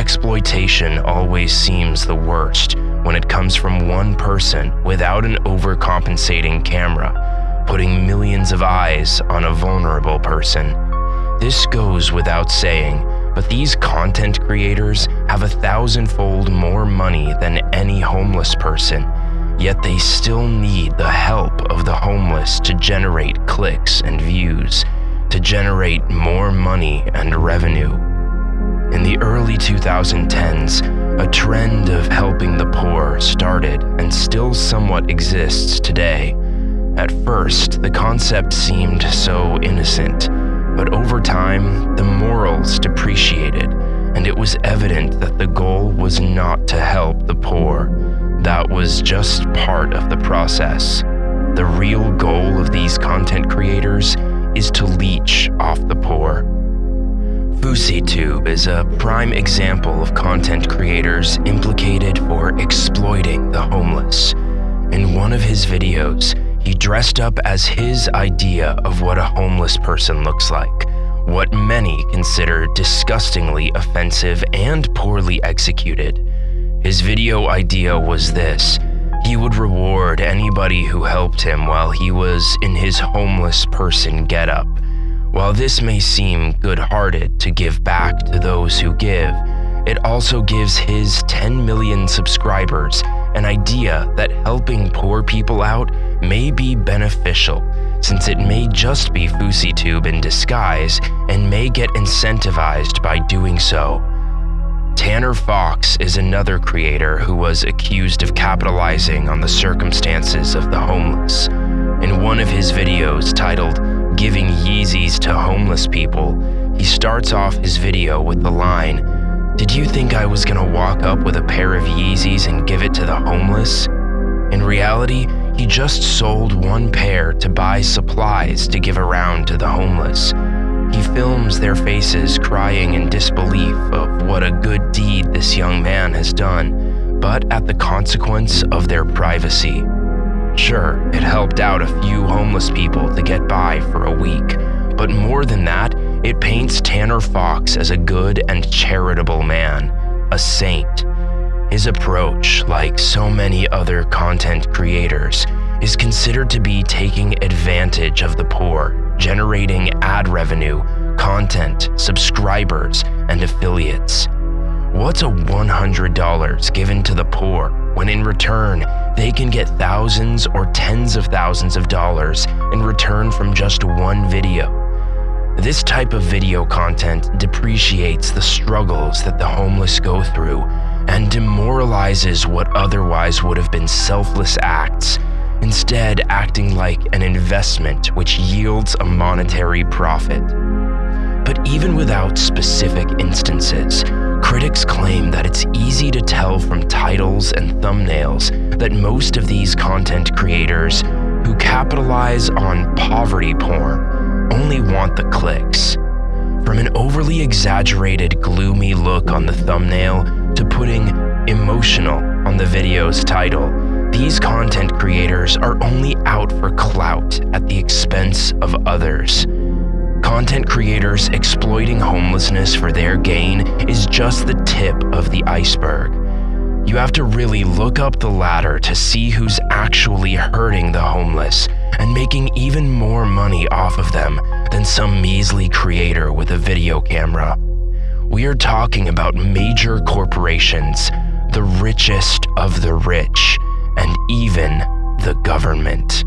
exploitation always seems the worst when it comes from one person without an overcompensating camera, putting millions of eyes on a vulnerable person. This goes without saying, but these content creators have a thousandfold more money than any homeless person, yet they still need the help of the homeless to generate clicks and views, to generate more money and revenue. In the early 2010s, a trend of helping the poor started and still somewhat exists today. At first, the concept seemed so innocent, but over time, the morals depreciated, and it was evident that the goal was not to help the poor. That was just part of the process. The real goal of these content creators is to leech. FouseyTube is a prime example of content creators implicated for exploiting the homeless. In one of his videos, he dressed up as his idea of what a homeless person looks like, what many consider disgustingly offensive and poorly executed. His video idea was this he would reward anybody who helped him while he was in his homeless person getup. While this may seem good hearted to give back to those who give, it also gives his 10 million subscribers an idea that helping poor people out may be beneficial, since it may just be FouseyTube in disguise and may get incentivized by doing so. Tanner Fox is another creator who was accused of capitalizing on the circumstances of the homeless. In one of his videos titled Giving Yeezys to Homeless People, he starts off his video with the line Did you think I was gonna walk up with a pair of Yeezys and give it to the homeless? In reality, he just sold one pair to buy supplies to give around to the homeless. He films their faces crying in disbelief of what a good deed this young man has done, but at the consequence of their privacy. Sure, it helped out a few homeless people to get by for a week, but more than that, it paints Tanner Fox as a good and charitable man, a saint. His approach, like so many other content creators, is considered to be taking advantage of the poor, generating ad revenue, content, subscribers, and affiliates. What's a $100 given to the poor when in return they can get thousands or tens of thousands of dollars in return from just one video? This type of video content depreciates the struggles that the homeless go through and demoralizes what otherwise would have been selfless acts, instead, acting like an investment which yields a monetary profit. But even without specific instances, critics claim that it's easy to tell from titles and thumbnails that most of these content creators who capitalize on poverty porn only want the clicks. From an overly exaggerated, gloomy look on the thumbnail to putting emotional on the video's title, these content creators are only out for clout at the expense of others. Content creators exploiting homelessness for their gain is just the tip of the iceberg. You have to really look up the ladder to see who's actually hurting the homeless and making even more money off of them than some measly creator with a video camera. We are talking about major corporations, the richest of the rich, and even the government.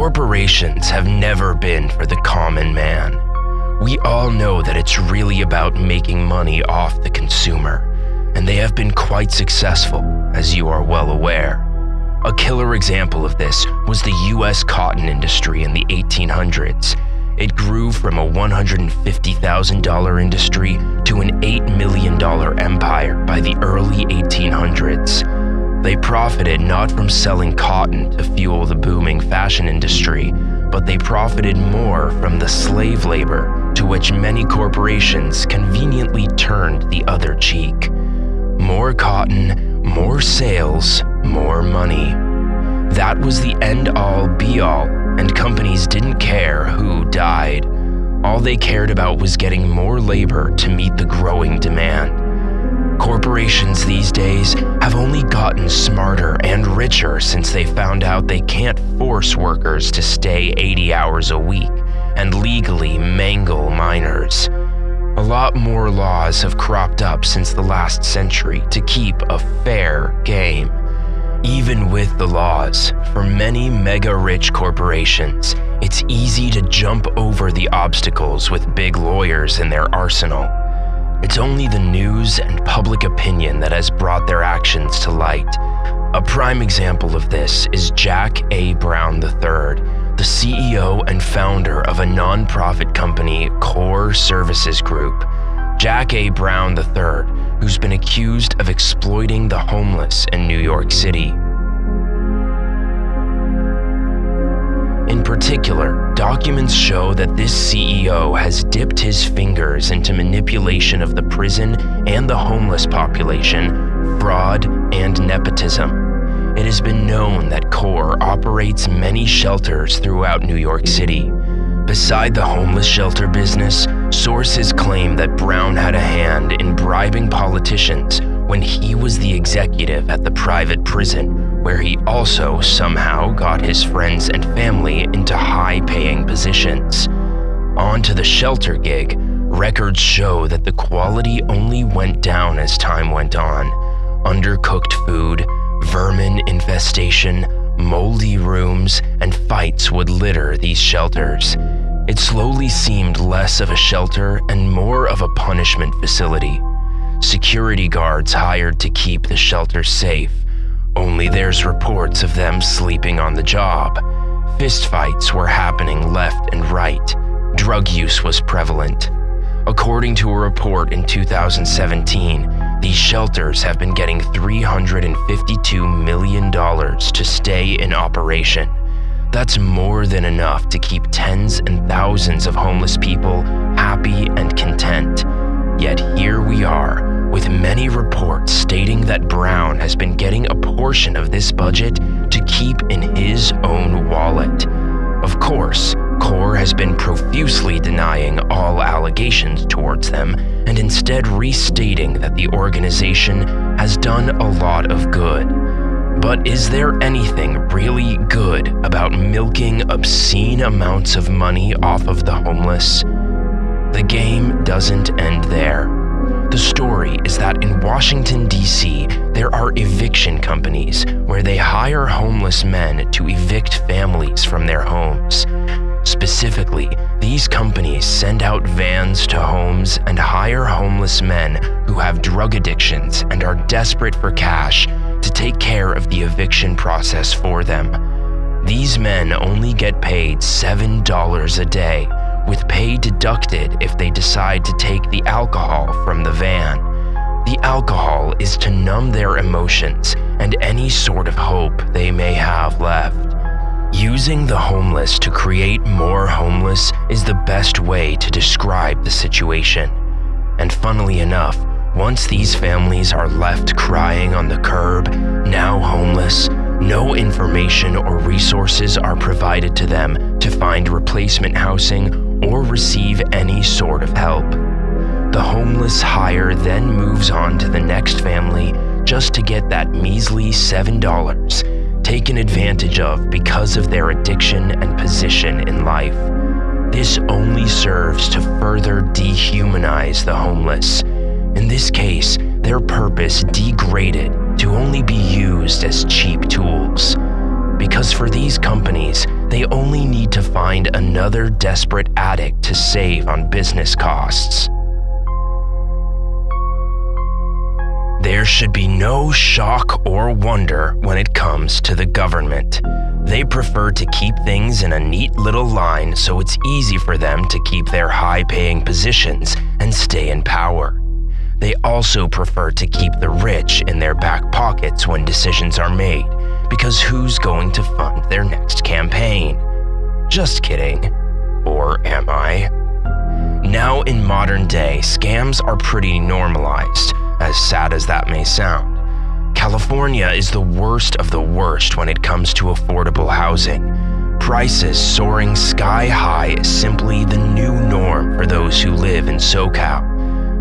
Corporations have never been for the common man. We all know that it's really about making money off the consumer, and they have been quite successful, as you are well aware. A killer example of this was the US cotton industry in the 1800s. It grew from a $150,000 industry to an $8 million empire by the early 1800s. They profited not from selling cotton to fuel the booming fashion industry, but they profited more from the slave labor to which many corporations conveniently turned the other cheek. More cotton, more sales, more money. That was the end all be all, and companies didn't care who died. All they cared about was getting more labor to meet the growing demand. Corporations these days have only gotten smarter and richer since they found out they can't force workers to stay 80 hours a week and legally mangle minors. A lot more laws have cropped up since the last century to keep a fair game. Even with the laws, for many mega rich corporations, it's easy to jump over the obstacles with big lawyers in their arsenal. It's only the news and public opinion that has brought their actions to light. A prime example of this is Jack A. Brown III, the CEO and founder of a nonprofit company, Core Services Group. Jack A. Brown III, who's been accused of exploiting the homeless in New York City. In particular, documents show that this CEO has dipped his fingers into manipulation of the prison and the homeless population, fraud, and nepotism. It has been known that CORE operates many shelters throughout New York City. Beside the homeless shelter business, sources claim that Brown had a hand in bribing politicians when he was the executive at the private prison where he also somehow got his friends and family into high paying positions. On to the shelter gig, records show that the quality only went down as time went on. Undercooked food, vermin infestation, moldy rooms, and fights would litter these shelters. It slowly seemed less of a shelter and more of a punishment facility. Security guards hired to keep the shelter safe only there's reports of them sleeping on the job. Fistfights were happening left and right. Drug use was prevalent. According to a report in 2017, these shelters have been getting $352 million to stay in operation. That's more than enough to keep tens and thousands of homeless people happy and content. Yet here we are, with many reports stating that Brown has been getting a portion of this budget to keep in his own wallet. Of course, CORE has been profusely denying all allegations towards them and instead restating that the organization has done a lot of good. But is there anything really good about milking obscene amounts of money off of the homeless? The game doesn't end there. The story is that in Washington, D.C., there are eviction companies where they hire homeless men to evict families from their homes. Specifically, these companies send out vans to homes and hire homeless men who have drug addictions and are desperate for cash to take care of the eviction process for them. These men only get paid $7 a day with pay deducted if they decide to take the alcohol from the van. The alcohol is to numb their emotions and any sort of hope they may have left. Using the homeless to create more homeless is the best way to describe the situation. And funnily enough, once these families are left crying on the curb, now homeless, no information or resources are provided to them to find replacement housing or receive any sort of help. The homeless hire then moves on to the next family just to get that measly $7 taken advantage of because of their addiction and position in life. This only serves to further dehumanize the homeless. In this case, their purpose degraded to only be used as cheap tools. Because for these companies, they only need to find another desperate addict to save on business costs. There should be no shock or wonder when it comes to the government. They prefer to keep things in a neat little line so it's easy for them to keep their high paying positions and stay in power. They also prefer to keep the rich in their back pockets when decisions are made because who's going to fund their next campaign? Just kidding. Or am I? Now, in modern day, scams are pretty normalized, as sad as that may sound. California is the worst of the worst when it comes to affordable housing. prices soaring sky high is simply the new norm for those who live in SoCal.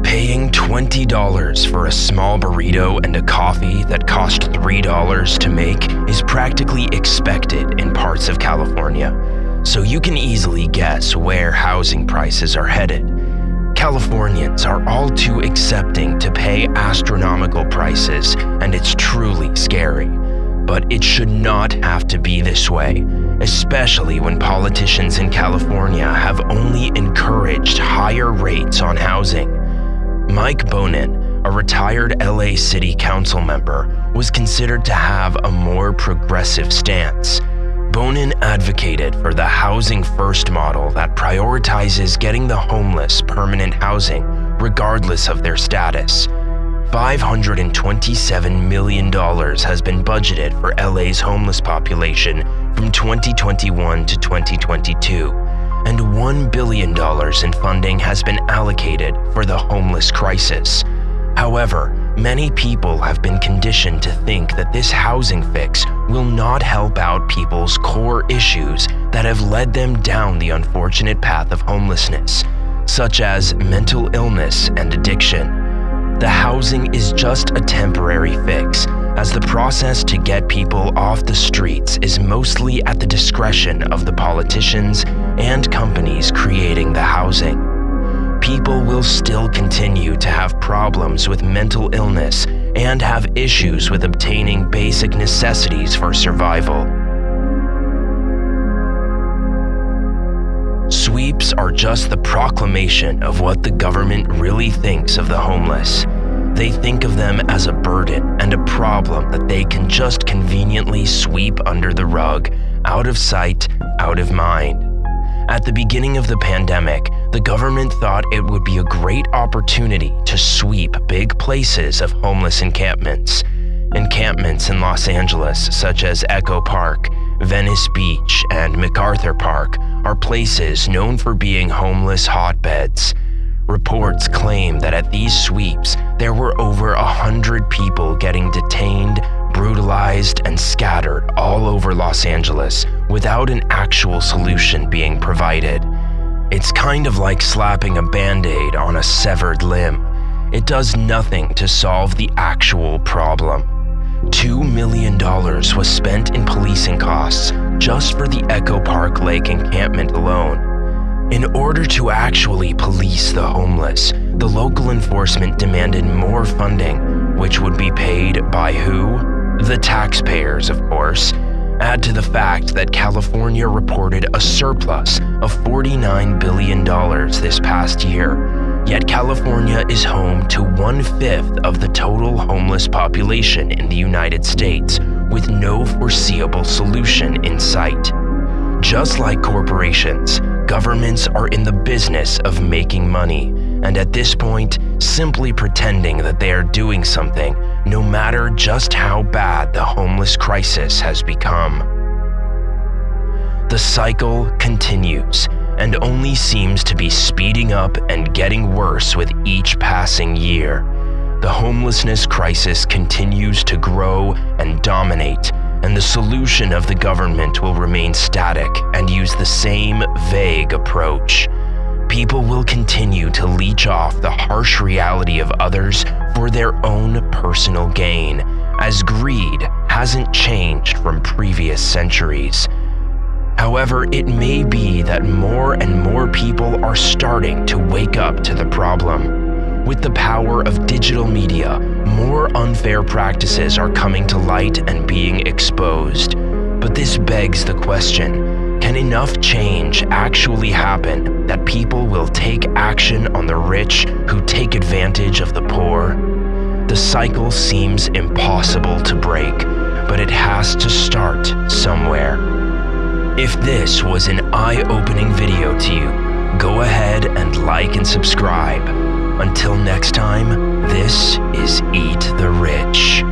Paying $20 for a small burrito and a coffee that cost $3 to make is practically expected in parts of California, so you can easily guess where housing prices are headed. Californians are all too accepting to pay astronomical prices, and it's truly scary. But it should not have to be this way, especially when politicians in California have only encouraged higher rates on housing. Mike Bonin, a retired LA City Council member, was considered to have a more progressive stance. Bonin advocated for the Housing First model that prioritizes getting the homeless permanent housing regardless of their status. $527 million has been budgeted for LA's homeless population from 2021 to 2022 and $1 billion in funding has been allocated for the homeless crisis. However, many people have been conditioned to think that this housing fix will not help out people's core issues that have led them down the unfortunate path of homelessness, such as mental illness and addiction. The housing is just a temporary fix, as the process to get people off the streets is mostly at the discretion of the politicians and companies creating the housing. People will still continue to have problems with mental illness and have issues with obtaining basic necessities for survival. Sweeps are just the proclamation of what the government really thinks of the homeless. They think of them as a burden and a problem that they can just conveniently sweep under the rug, out of sight, out of mind. At the beginning of the pandemic, the government thought it would be a great opportunity to sweep big places of homeless encampments. Encampments in Los Angeles, such as Echo Park, Venice Beach, and MacArthur Park, are places known for being homeless hotbeds. Reports claim that at these sweeps, there were over a hundred people getting detained, brutalized, and scattered all over Los Angeles without an actual solution being provided. It's kind of like slapping a band aid on a severed limb. It does nothing to solve the actual problem. $2 million was spent in policing costs just for the Echo Park Lake encampment alone. In order to actually police the homeless, the local enforcement demanded more funding, which would be paid by who? The taxpayers, of course. Add to the fact that California reported a surplus of $49 billion this past year. Yet California is home to one fifth of the total homeless population in the United States, with no foreseeable solution in sight. Just like corporations, governments are in the business of making money, and at this point, simply pretending that they are doing something, no matter just how bad the homeless crisis has become. The cycle continues and only seems to be speeding up and getting worse with each passing year. The homelessness crisis continues to grow and dominate, and the solution of the government will remain static and use the same vague approach. People will continue to leech off the harsh reality of others for their own personal gain, as greed hasn't changed from previous centuries. However, it may be that more and more people are starting to wake up to the problem. With the power of digital media, more unfair practices are coming to light and being exposed. But this begs the question can enough change actually happen that people will take action on the rich who take advantage of the poor? The cycle seems impossible to break, but it has to start somewhere. If this was an eye-opening video to you, go ahead and like and subscribe. Until next time, this is Eat the Rich.